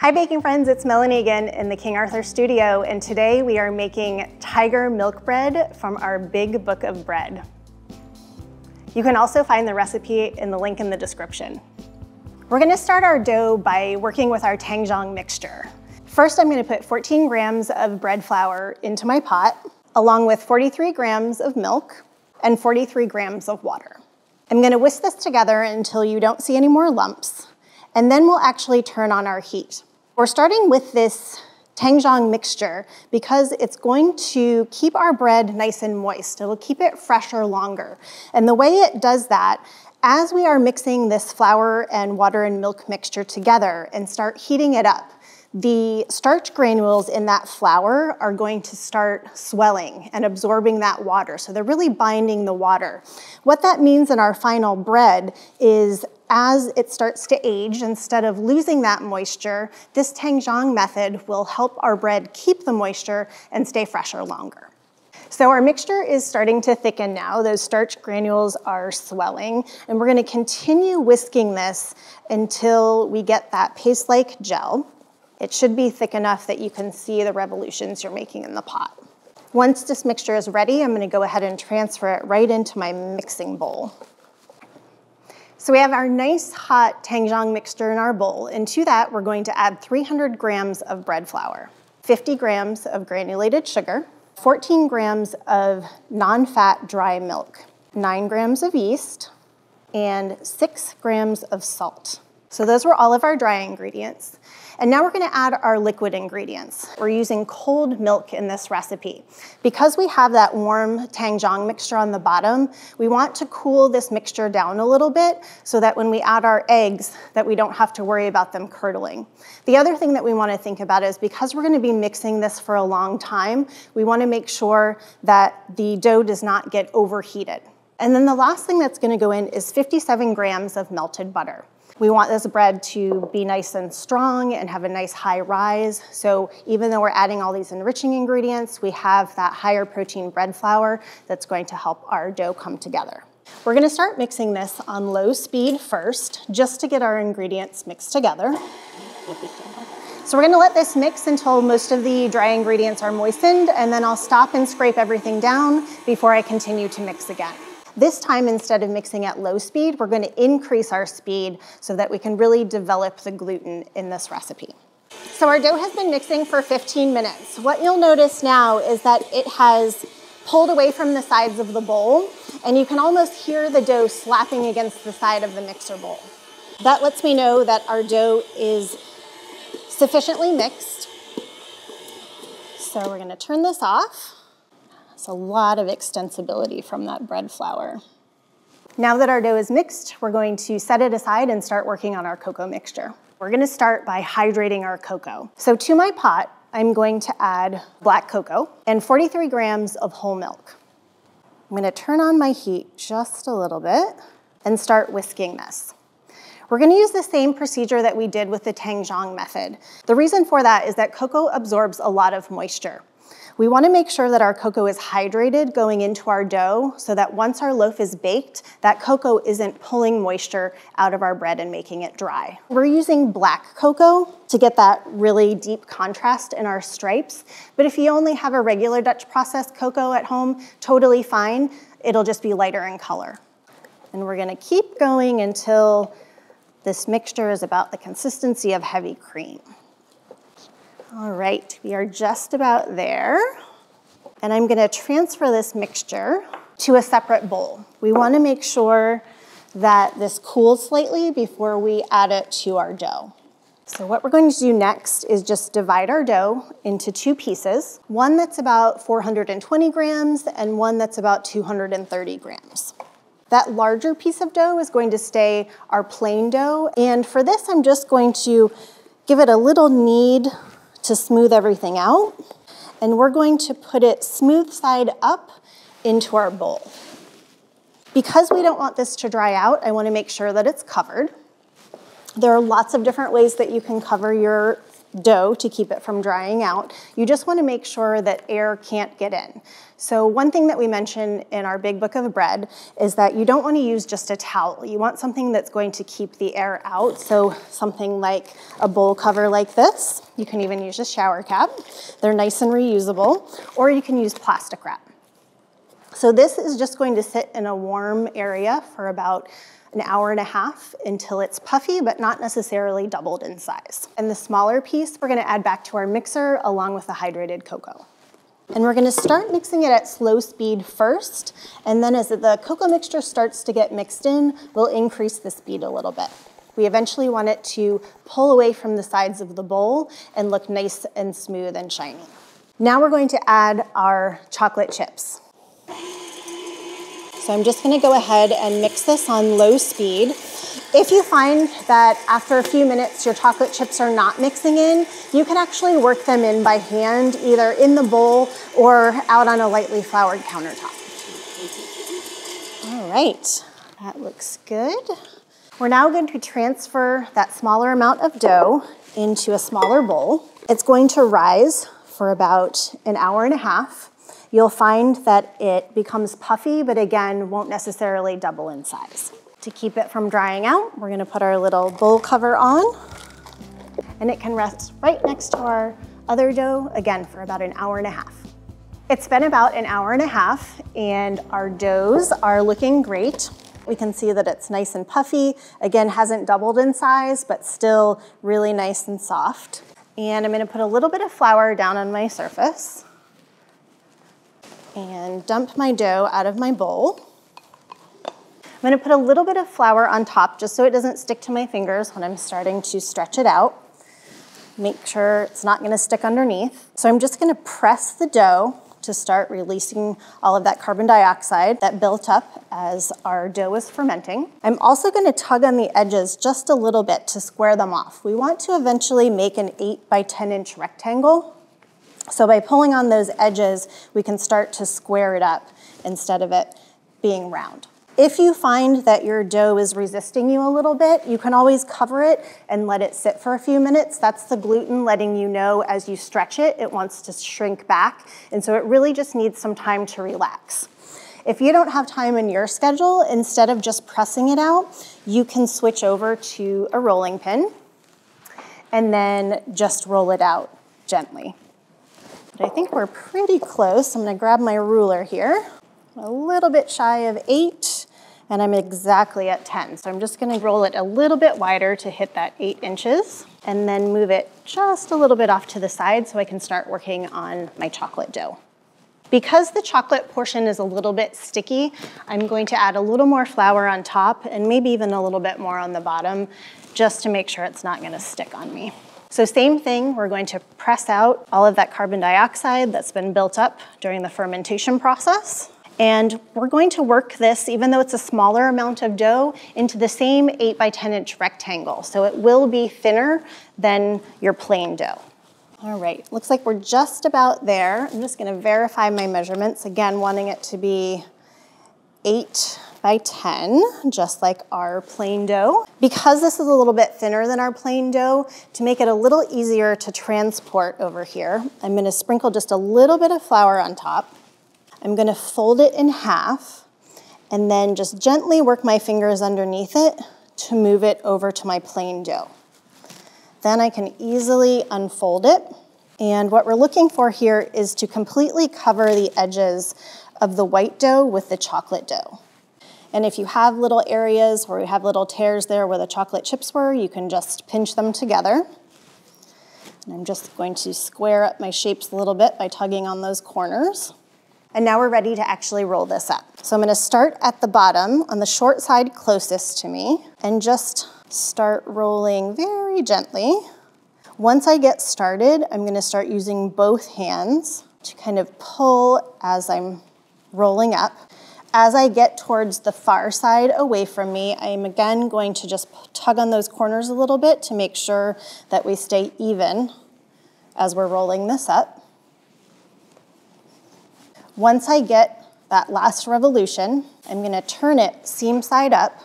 Hi baking friends, it's Melanie again in the King Arthur studio and today we are making tiger milk bread from our big book of bread. You can also find the recipe in the link in the description. We're gonna start our dough by working with our Tangzhong mixture. First I'm gonna put 14 grams of bread flour into my pot along with 43 grams of milk and 43 grams of water. I'm gonna whisk this together until you don't see any more lumps and then we'll actually turn on our heat. We're starting with this Tangzhong mixture because it's going to keep our bread nice and moist. It'll keep it fresher longer. And the way it does that, as we are mixing this flour and water and milk mixture together and start heating it up, the starch granules in that flour are going to start swelling and absorbing that water. So they're really binding the water. What that means in our final bread is as it starts to age, instead of losing that moisture, this Tangzhong method will help our bread keep the moisture and stay fresher longer. So our mixture is starting to thicken now. Those starch granules are swelling, and we're gonna continue whisking this until we get that paste-like gel. It should be thick enough that you can see the revolutions you're making in the pot. Once this mixture is ready, I'm gonna go ahead and transfer it right into my mixing bowl. So we have our nice hot Tangzhong mixture in our bowl, and to that we're going to add 300 grams of bread flour, 50 grams of granulated sugar, 14 grams of non-fat dry milk, 9 grams of yeast, and 6 grams of salt. So those were all of our dry ingredients. And now we're gonna add our liquid ingredients. We're using cold milk in this recipe. Because we have that warm Tangzhong mixture on the bottom, we want to cool this mixture down a little bit so that when we add our eggs, that we don't have to worry about them curdling. The other thing that we wanna think about is because we're gonna be mixing this for a long time, we wanna make sure that the dough does not get overheated. And then the last thing that's gonna go in is 57 grams of melted butter. We want this bread to be nice and strong and have a nice high rise. So even though we're adding all these enriching ingredients, we have that higher protein bread flour that's going to help our dough come together. We're gonna start mixing this on low speed first, just to get our ingredients mixed together. So we're gonna let this mix until most of the dry ingredients are moistened, and then I'll stop and scrape everything down before I continue to mix again. This time, instead of mixing at low speed, we're gonna increase our speed so that we can really develop the gluten in this recipe. So our dough has been mixing for 15 minutes. What you'll notice now is that it has pulled away from the sides of the bowl, and you can almost hear the dough slapping against the side of the mixer bowl. That lets me know that our dough is sufficiently mixed. So we're gonna turn this off. A lot of extensibility from that bread flour. Now that our dough is mixed, we're going to set it aside and start working on our cocoa mixture. We're gonna start by hydrating our cocoa. So to my pot, I'm going to add black cocoa and 43 grams of whole milk. I'm gonna turn on my heat just a little bit and start whisking this. We're gonna use the same procedure that we did with the Tangzhong method. The reason for that is that cocoa absorbs a lot of moisture. We wanna make sure that our cocoa is hydrated going into our dough so that once our loaf is baked, that cocoa isn't pulling moisture out of our bread and making it dry. We're using black cocoa to get that really deep contrast in our stripes. But if you only have a regular Dutch processed cocoa at home, totally fine. It'll just be lighter in color. And we're gonna keep going until this mixture is about the consistency of heavy cream. All right, we are just about there. And I'm gonna transfer this mixture to a separate bowl. We wanna make sure that this cools slightly before we add it to our dough. So what we're going to do next is just divide our dough into two pieces, one that's about 420 grams and one that's about 230 grams. That larger piece of dough is going to stay our plain dough. And for this, I'm just going to give it a little knead to smooth everything out. And we're going to put it smooth side up into our bowl. Because we don't want this to dry out, I wanna make sure that it's covered. There are lots of different ways that you can cover your dough to keep it from drying out, you just wanna make sure that air can't get in. So one thing that we mention in our big book of bread is that you don't wanna use just a towel. You want something that's going to keep the air out. So something like a bowl cover like this. You can even use a shower cap. They're nice and reusable. Or you can use plastic wrap. So this is just going to sit in a warm area for about an hour and a half until it's puffy, but not necessarily doubled in size. And the smaller piece, we're gonna add back to our mixer along with the hydrated cocoa. And we're gonna start mixing it at slow speed first, and then as the cocoa mixture starts to get mixed in, we'll increase the speed a little bit. We eventually want it to pull away from the sides of the bowl and look nice and smooth and shiny. Now we're going to add our chocolate chips. So I'm just gonna go ahead and mix this on low speed. If you find that after a few minutes your chocolate chips are not mixing in, you can actually work them in by hand, either in the bowl or out on a lightly floured countertop. All right, that looks good. We're now going to transfer that smaller amount of dough into a smaller bowl. It's going to rise for about an hour and a half you'll find that it becomes puffy, but again, won't necessarily double in size. To keep it from drying out, we're gonna put our little bowl cover on, and it can rest right next to our other dough, again, for about an hour and a half. It's been about an hour and a half, and our doughs are looking great. We can see that it's nice and puffy. Again, hasn't doubled in size, but still really nice and soft. And I'm gonna put a little bit of flour down on my surface and dump my dough out of my bowl. I'm gonna put a little bit of flour on top just so it doesn't stick to my fingers when I'm starting to stretch it out. Make sure it's not gonna stick underneath. So I'm just gonna press the dough to start releasing all of that carbon dioxide that built up as our dough was fermenting. I'm also gonna tug on the edges just a little bit to square them off. We want to eventually make an eight by 10 inch rectangle so by pulling on those edges, we can start to square it up instead of it being round. If you find that your dough is resisting you a little bit, you can always cover it and let it sit for a few minutes. That's the gluten letting you know as you stretch it, it wants to shrink back. And so it really just needs some time to relax. If you don't have time in your schedule, instead of just pressing it out, you can switch over to a rolling pin and then just roll it out gently. But I think we're pretty close. I'm gonna grab my ruler here. A little bit shy of eight, and I'm exactly at 10. So I'm just gonna roll it a little bit wider to hit that eight inches, and then move it just a little bit off to the side so I can start working on my chocolate dough. Because the chocolate portion is a little bit sticky, I'm going to add a little more flour on top and maybe even a little bit more on the bottom just to make sure it's not gonna stick on me. So same thing, we're going to press out all of that carbon dioxide that's been built up during the fermentation process. And we're going to work this, even though it's a smaller amount of dough, into the same 8 by 10 inch rectangle. So it will be thinner than your plain dough. All right, looks like we're just about there. I'm just gonna verify my measurements, again, wanting it to be 8 by 10, just like our plain dough. Because this is a little bit thinner than our plain dough, to make it a little easier to transport over here, I'm gonna sprinkle just a little bit of flour on top. I'm gonna fold it in half and then just gently work my fingers underneath it to move it over to my plain dough. Then I can easily unfold it. And what we're looking for here is to completely cover the edges of the white dough with the chocolate dough. And if you have little areas where you have little tears there where the chocolate chips were, you can just pinch them together. And I'm just going to square up my shapes a little bit by tugging on those corners. And now we're ready to actually roll this up. So I'm gonna start at the bottom on the short side closest to me and just start rolling very gently. Once I get started, I'm gonna start using both hands to kind of pull as I'm rolling up. As I get towards the far side away from me, I'm again going to just tug on those corners a little bit to make sure that we stay even as we're rolling this up. Once I get that last revolution, I'm gonna turn it seam side up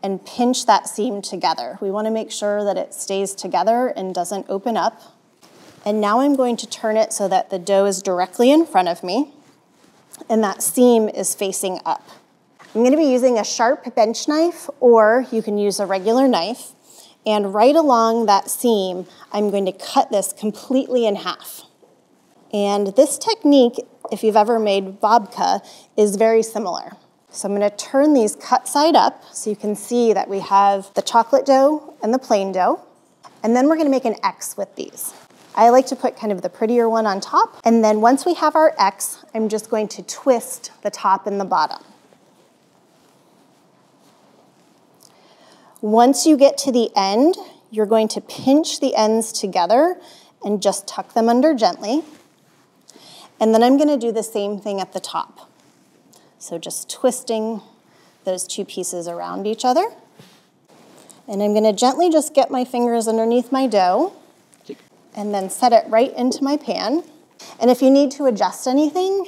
and pinch that seam together. We wanna make sure that it stays together and doesn't open up. And now I'm going to turn it so that the dough is directly in front of me and that seam is facing up. I'm gonna be using a sharp bench knife or you can use a regular knife and right along that seam, I'm going to cut this completely in half. And this technique, if you've ever made babka, is very similar. So I'm gonna turn these cut side up so you can see that we have the chocolate dough and the plain dough. And then we're gonna make an X with these. I like to put kind of the prettier one on top. And then once we have our X, I'm just going to twist the top and the bottom. Once you get to the end, you're going to pinch the ends together and just tuck them under gently. And then I'm gonna do the same thing at the top. So just twisting those two pieces around each other. And I'm gonna gently just get my fingers underneath my dough and then set it right into my pan. And if you need to adjust anything,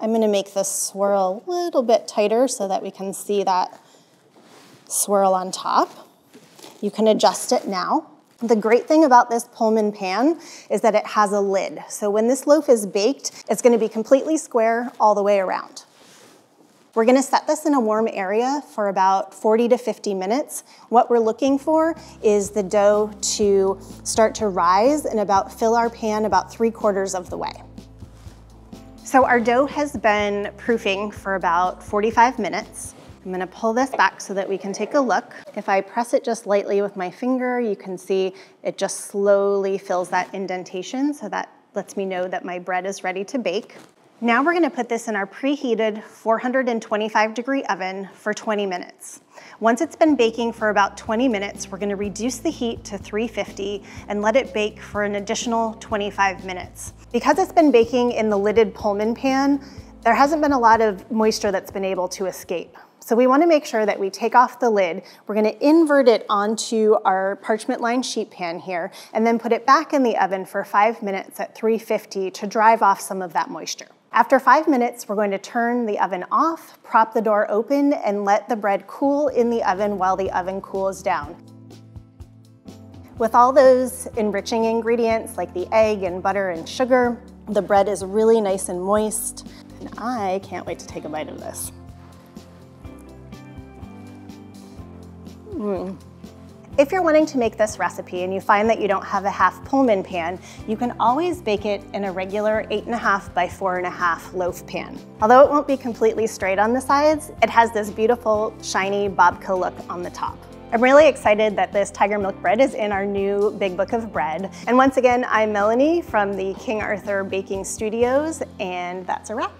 I'm gonna make this swirl a little bit tighter so that we can see that swirl on top. You can adjust it now. The great thing about this Pullman pan is that it has a lid. So when this loaf is baked, it's gonna be completely square all the way around. We're gonna set this in a warm area for about 40 to 50 minutes. What we're looking for is the dough to start to rise and about fill our pan about three quarters of the way. So our dough has been proofing for about 45 minutes. I'm gonna pull this back so that we can take a look. If I press it just lightly with my finger, you can see it just slowly fills that indentation, so that lets me know that my bread is ready to bake. Now we're gonna put this in our preheated 425 degree oven for 20 minutes. Once it's been baking for about 20 minutes, we're gonna reduce the heat to 350 and let it bake for an additional 25 minutes. Because it's been baking in the lidded Pullman pan, there hasn't been a lot of moisture that's been able to escape. So we wanna make sure that we take off the lid. We're gonna invert it onto our parchment lined sheet pan here and then put it back in the oven for five minutes at 350 to drive off some of that moisture. After five minutes, we're going to turn the oven off, prop the door open, and let the bread cool in the oven while the oven cools down. With all those enriching ingredients like the egg and butter and sugar, the bread is really nice and moist, and I can't wait to take a bite of this. Mm. If you're wanting to make this recipe and you find that you don't have a half Pullman pan, you can always bake it in a regular eight and a half by four and a half loaf pan. Although it won't be completely straight on the sides, it has this beautiful shiny babka look on the top. I'm really excited that this Tiger Milk Bread is in our new Big Book of Bread. And once again, I'm Melanie from the King Arthur Baking Studios, and that's a wrap.